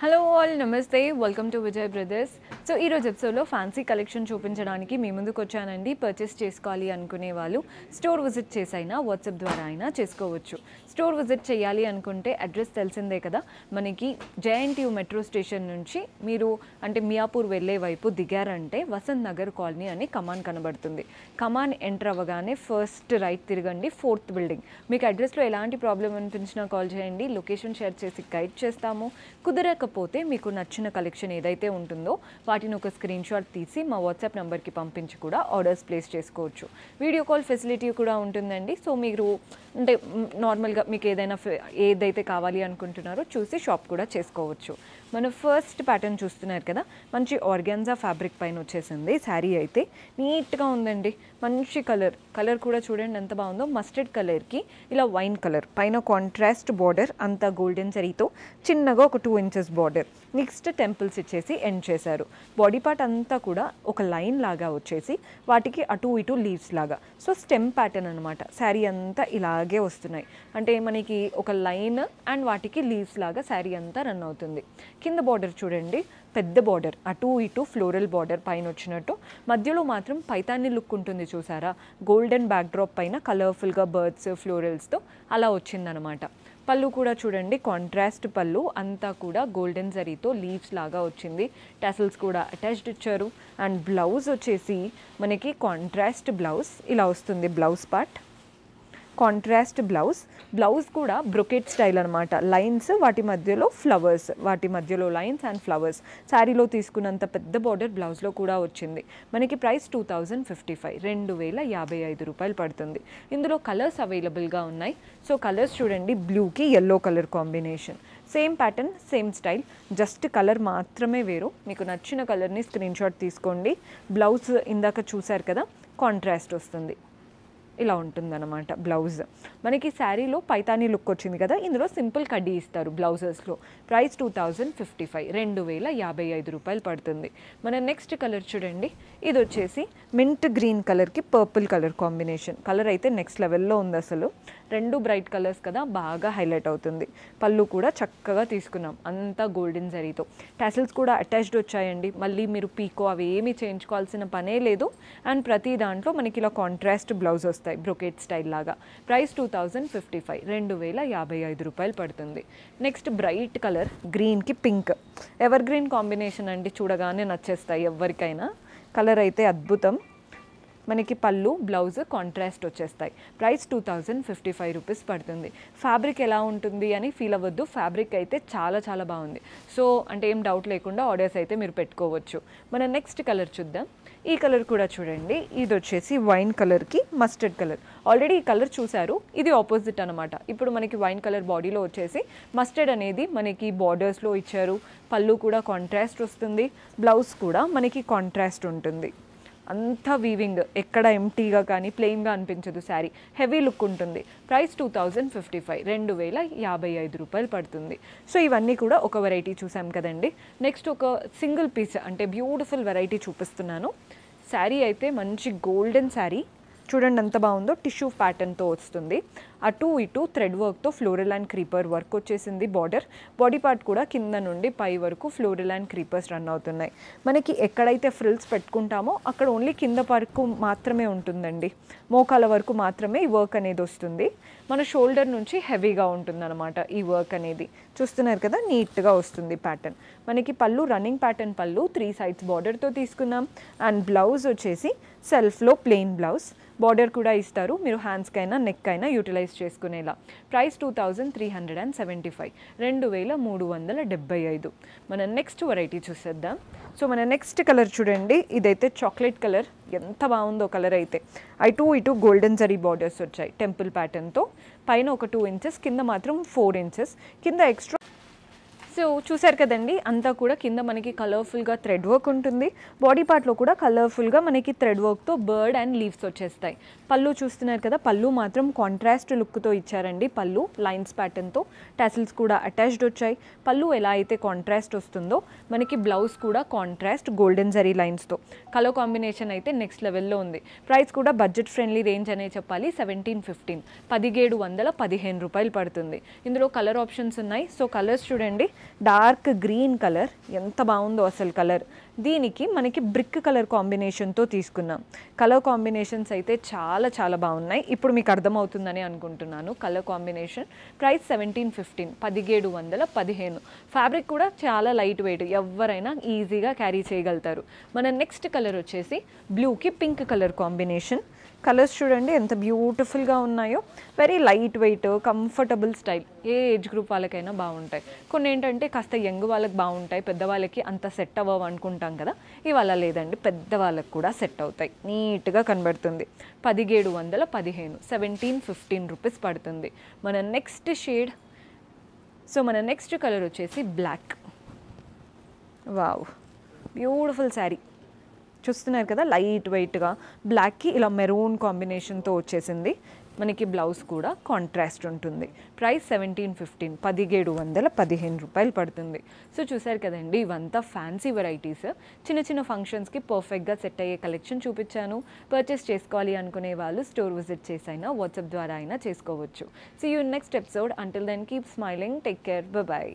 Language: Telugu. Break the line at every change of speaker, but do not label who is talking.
Hello all, Namaste, welcome to Vijay Brothers. So ఈరోజు ఎపిసోడ్లో ఫ్యాన్సీ కలెక్షన్ చూపించడానికి మీ ముందుకు వచ్చానండి. పర్చేస్ చేసుకోవాలి అనుకునే వాళ్ళు స్టోర్ విజిట్ చేసైనా వాట్సాప్ ద్వారా అయినా చేసుకోవచ్చు. స్టోర్ విజిట్ చేయాలి అనుకుంటే అడ్రస్ తెలిసిందే కదా. మనకి జేఎన్టీయూ మెట్రో స్టేషన్ నుంచి మీరు అంటే మియాపూర్ వెళ్ళే వైపు దిగారంటే వసంత్ నగర్ కాలనీ అని కమాన్ కనబడుతుంది. కమాన్ ఎంటర్ అవ్వగానే ఫస్ట్ రైట్ తిరగండి ఫోర్త్ బిల్డింగ్ మీకు అడ్రస్లో ఎలాంటి ప్రాబ్లం అనిపించినా కాల్ చేయండి. లొకేషన్ షేర్ చేసి గైడ్ చేస్తాము. కుదరకపోతే మీకు నచ్చిన కలెక్షన్ ఏదైతే ఉంటుందో వాటి వాటిని ఒక స్క్రీన్ షాట్ తీసి మా వాట్సాప్ నెంబర్కి పంపించి కూడా ఆర్డర్స్ ప్లేస్ చేసుకోవచ్చు. వీడియో కాల్ ఫెసిలిటీ కూడా ఉంటుందండి. సో మీరు అంటే నార్మల్గా మీకు ఏదైనా ఏదైతే కావాలి అనుకుంటున్నారో చూసి షాప్ కూడా చేసుకోవచ్చు. మన ఫస్ట్ ప్యాటర్న్ చూస్తున్నారు కదా మంచి ఆర్గాన్జా ఫ్యాబ్రిక్ పైన వచ్చేసింది శారీ అయితే. నీట్గా ఉందండి మంచి కలర్ కలర్ కూడా చూడండి ఎంత బాగుందో. మస్టర్డ్ కలర్కి ఇలా వైన్ కలర్ పైన కాంట్రాస్ట్ బార్డర్ అంతా గోల్డెన్ సరీతో చిన్నగా ఒక two inches border next temples ఇచ్చేసి ఎండ్ చేశారు. బాడీ పార్ట్ అంతా కూడా ఒక లైన్ లాగా వచ్చేసి వాటికి అటు ఇటు లీవ్స్ లాగా. సో స్టెమ్ ప్యాటర్న్ అనమాట శారీ అంతా ఇలాగే వస్తున్నాయి. అంటే మనకి ఒక లైన్ అండ్ వాటికి లీవ్స్ లాగా శారీ అంతా రన్ అవుతుంది. కింద బార్డర్ చూడండి పెద్ద బార్డర్ అటు ఇటు ఫ్లోరల్ బార్డర్ పైన వచ్చినట్టు. మధ్యలో మాత్రం పైతాన్ని లుక్ ఉంటుంది చూసారా? గోల్డెన్ బ్యాక్డ్రాప్ పైన కలర్ఫుల్గా బర్డ్స్ ఫ్లోరల్స్తో అలా వచ్చిందనమాట. పళ్ళు కూడా చూడండి కాంట్రాస్ట్ పళ్ళు అంతా కూడా గోల్డెన్ జరీతో లీవ్స్ లాగా వచ్చింది. టెసల్స్ కూడా అటాచ్డ్ ఇచ్చారు. అండ్ బ్లౌజ్ వచ్చేసి మనకి కాంట్రాస్ట్ బ్లౌజ్ ఇలా వస్తుంది blouse part contrast blouse blouse కూడా బ్రొకెట్ స్టైల్ అనమాట లైన్స్ వాటి మధ్యలో ఫ్లవర్స్ వాటి మధ్యలో లైన్స్ అండ్ ఫ్లవర్స్ శారీలో తీసుకున్నంత పెద్ద బార్డర్ బ్లౌజ్లో కూడా వచ్చింది. మనకి price two thousand fifty five రెండు వేల యాభై ఐదు రూపాయలు పడుతుంది. ఇందులో కలర్స్ అవైలబుల్గా ఉన్నాయి. సో కలర్స్ చూడండి బ్లూకి yellow colour combination same pattern same style just colour మాత్రమే వేరు. మీకు నచ్చిన కలర్ని స్క్రీన్ షాట్ తీసుకోండి. బ్లౌజ్ ఇందాక చూశారు కదా కాంట్రాస్ట్ వస్తుంది. ఇలా ఉంటుందన్నమాట బ్లౌజ్ మనకి శారీలో పైతానీ లుక్ వచ్చింది కదా ఇందులో సింపుల్ కడ్డీ ఇస్తారు బ్లౌజెస్లో price two thousand fifty five రెండు వేల యాభై ఐదు రూపాయలు పడుతుంది. మన నెక్స్ట్ కలర్ చూడండి. ఇది వచ్చేసి మింట్ గ్రీన్ కలర్కి పర్పుల్ కలర్ కాంబినేషన్ కలర్ అయితే నెక్స్ట్ లెవెల్లో ఉంది అసలు. రెండు బ్రైట్ కలర్స్ కదా బాగా హైలైట్ అవుతుంది. పళ్ళు కూడా చక్కగా తీసుకున్నాం. అంతా గోల్డెన్ జరీతో టాసిల్స్ కూడా అటాచ్డ్ వచ్చాయండి. మళ్ళీ మీరు పీకో అవి ఏమీ చేయించుకోవాల్సిన పనే లేదు. అండ్ ప్రతి దాంట్లో మనకి ఇలా కాంట్రాస్ట్ బ్లౌజ్ వస్తాయి. బ్రొకెట్ స్టైల్ లాగా. Price two thousand fifty five రెండు వేల యాభై ఐదు రూపాయలు పడుతుంది. నెక్స్ట్ బ్రైట్ కలర్ గ్రీన్కి పింక్. ఎవర్ గ్రీన్ కాంబినేషన్ అండి చూడగానే నచ్చేస్తాయి ఎవరికైనా కలర్ అయితే అద్భుతం. మనకి పళ్ళు బ్లౌజ్ కాంట్రాస్ట్ వచ్చేస్తాయి. Price two thousand fifty five rupees పడుతుంది. ఫ్యాబ్రిక్ ఎలా ఉంటుంది అని ఫీల్ అవ్వద్దు. ఫ్యాబ్రిక్ అయితే చాలా చాలా బాగుంది. సో అంటే ఏం డౌట్ లేకుండా ఆర్డర్స్ అయితే మీరు పెట్టుకోవచ్చు. మన నెక్స్ట్ కలర్ చూద్దాం. ఈ కలర్ కూడా చూడండి. ఇది వచ్చేసి వైన్ కలర్కి మస్టర్డ్ కలర్. ఆల్రెడీ ఈ కలర్ చూశారు. ఇది ఆపోజిట్ అనమాట ఇప్పుడు మనకి వైన్ కలర్ బాడీలో వచ్చేసి మస్టర్డ్ అనేది మనకి బార్డర్స్లో ఇచ్చారు. పళ్ళు కూడా కాంట్రాస్ట్ వస్తుంది. బ్లౌజ్ కూడా మనకి కాంట్రాస్ట్ ఉంటుంది. అంతా వీవింగ్ ఎక్కడ ఎంటీగా కానీ ప్లెయిన్గా అనిపించదు శారీ. హెవీ లుక్ ఉంటుంది. Price two thousand fifty five రెండు వేల యాభై ఐదు రూపాయలు పడుతుంది. సో ఇవన్నీ కూడా ఒక వెరైటీ చూసాం కదండి. నెక్స్ట్ ఒక సింగిల్ పీస్ అంటే బ్యూటిఫుల్ వెరైటీ చూపిస్తున్నాను. శారీ అయితే మంచి గోల్డెన్ శారీ. చూడండి ఎంత బాగుందో టిష్యూ ప్యాటర్న్తో వస్తుంది. అటు ఇటు థ్రెడ్ వర్క్తో ఫ్లోరల్ అండ్ క్రీపర్ వర్క్ వచ్చేసింది బార్డర్. బాడీ పార్ట్ కూడా కింద నుండి పై వరకు ఫ్లోరల్ అండ్ క్రీపర్స్ రన్ అవుతున్నాయి. మనకి ఎక్కడైతే ఫ్రిల్స్ పెట్టుకుంటామో అక్కడ ఓన్లీ కింద వరకు మాత్రమే ఉంటుందండి. మోకాల వరకు మాత్రమే ఈ వర్క్ అనేది వస్తుంది. మన షోల్డర్ నుంచి హెవీగా ఉంటుందన్నమాట ఈ వర్క్ అనేది. చూస్తున్నారు కదా నీట్గా వస్తుంది ప్యాటర్న్. మనకి పళ్ళు రన్నింగ్ ప్యాటర్న్ పళ్ళు త్రీ సైడ్స్ బార్డర్తో తీసుకున్నాం. అండ్ బ్లౌజ్ వచ్చేసి సెల్ఫ్లో ప్లెయిన్ బ్లౌజ్. బార్డర్ కూడా ఇస్తారు. మీరు హ్యాండ్స్కైనా నెక్ అయినా యూటిలైజ్ చేసుకునేలా. Price two thousand three hundred and seventy five. రెండు వేల మూడు వందల డెబ్బై ఐదు. మన నెక్స్ట్ వెరైటీ చూసేద్దాం. సో మన నెక్స్ట్ కలర్ చూడండి. ఇదైతే చాక్లెట్ కలర్ ఎంత బాగుందో కలర్ అయితే. అటు ఇటు గోల్డెన్ జరీ బార్డర్స్ వచ్చాయి. టెంపుల్ ప్యాటర్న్తో పైన ఒక టూ ఇంచెస్ కింద మాత్రం ఫోర్ ఇంచెస్ కింద ఎక్స్ట్రా సో చూసారు కదండి అంతా కూడా కింద మనకి కలర్ఫుల్గా థ్రెడ్ వర్క్ ఉంటుంది. బాడీ పార్ట్లో కూడా కలర్ఫుల్గా మనకి థ్రెడ్ వర్క్తో బర్డ్ అండ్ లీవ్స్ వచ్చేస్తాయి. పళ్ళు చూస్తున్నారు కదా పళ్ళు మాత్రం కాంట్రాస్ట్ లుక్తో ఇచ్చారండి. పళ్ళు లైన్స్ ప్యాటర్న్తో టాసిల్స్ కూడా అటాచ్డ్ వచ్చాయి. పళ్ళు ఎలా అయితే కాంట్రాస్ట్ వస్తుందో మనకి బ్లౌజ్ కూడా కాంట్రాస్ట్ గోల్డెన్ జరీ లైన్స్తో కలర్ కాంబినేషన్ అయితే నెక్స్ట్ లెవెల్లో ఉంది. ప్రైస్ కూడా బడ్జెట్ ఫ్రెండ్లీ రేంజ్ అనే చెప్పాలి సెవెంటీన్ ఫిఫ్టీన్ పదిహేడు వందల పదిహేను రూపాయలు పడుతుంది. ఇందులో కలర్ ఆప్షన్స్ ఉన్నాయి. సో కలర్స్ చూడండి. Dark green colour. ఎంత బాగుందో అసలు కలర్. దీనికి మనకి బ్రిక్ కలర్ కాంబినేషన్తో తీసుకున్నాం. కలర్ కాంబినేషన్స్ అయితే చాలా చాలా బాగున్నాయి. ఇప్పుడు మీకు అర్థమవుతుందని అనుకుంటున్నాను. Colour combination price seventeen fifteen. పదిహేడు వందల పదిహేను. ఫ్యాబ్రిక్ కూడా చాలా లైట్ వెయిట్. ఎవరైనా ఈజీగా క్యారీ చేయగలుగుతారు. మన నెక్స్ట్ కలర్ వచ్చేసి బ్లూకి పింక్ కలర్ కాంబినేషన్. కలర్స్ చూడండి ఎంత బ్యూటిఫుల్గా ఉన్నాయో. Very light weight comfortable style ఏ ఏజ్ గ్రూప్ వాళ్ళకైనా బాగుంటాయి. కొన్ని ఏంటంటే కాస్త యంగ్ వాళ్ళకి బాగుంటాయి పెద్దవాళ్ళకి అంత సెట్ అవ్వవు అనుకుంటాం కదా. ఇవాళ లేదండి పెద్దవాళ్ళకి కూడా సెట్ అవుతాయి. నీట్గా కనబడుతుంది. పదిహేడు వందల పదిహేను సెవెంటీన్ ఫిఫ్టీన్ రూపీస్ పడుతుంది. మన నెక్స్ట్ షేడ్ సో మన నెక్స్ట్ కలర్ వచ్చేసి బ్లాక్ వావ్ బ్యూటిఫుల్ శారీ చూస్తున్నారు కదా లైట్ వెయిట్గా. బ్లాక్కి ఇలా మెరూన్ కాంబినేషన్తో వచ్చేసింది. మనకి బ్లౌజ్ కూడా కాంట్రాస్ట్ ఉంటుంది. ప్రైస్ సెవెంటీన్ ఫిఫ్టీన్ పదిహేడు వందల పదిహేను రూపాయలు పడుతుంది. సో చూసారు కదండి ఇవంతా ఫ్యాన్సీ వెరైటీస్ చిన్న చిన్న ఫంక్షన్స్కి పర్ఫెక్ట్గా సెట్ అయ్యే కలెక్షన్ చూపించాను. పర్చేస్ చేసుకోవాలి అనుకునే వాళ్ళు స్టోర్ విజిట్ చేసైనా వాట్సాప్ ద్వారా అయినా చేసుకోవచ్చు. So you next episode until then keep smiling take care bye